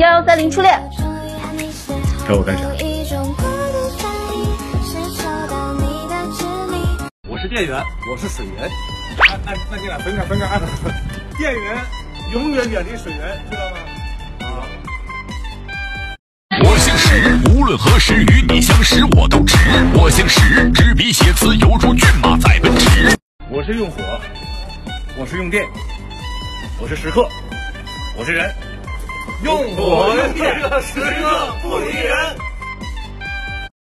幺幺三零初恋，找我干啥？我是店员，我是水源。那那那你俩分开分开啊！店员永远远离水源，知道吗？啊！我姓石，无论何时与你相识我都值。我姓石，执笔写词犹如骏马在奔驰。我是用火，我是用电，我是时刻，我是人。用火用电，时刻不离人。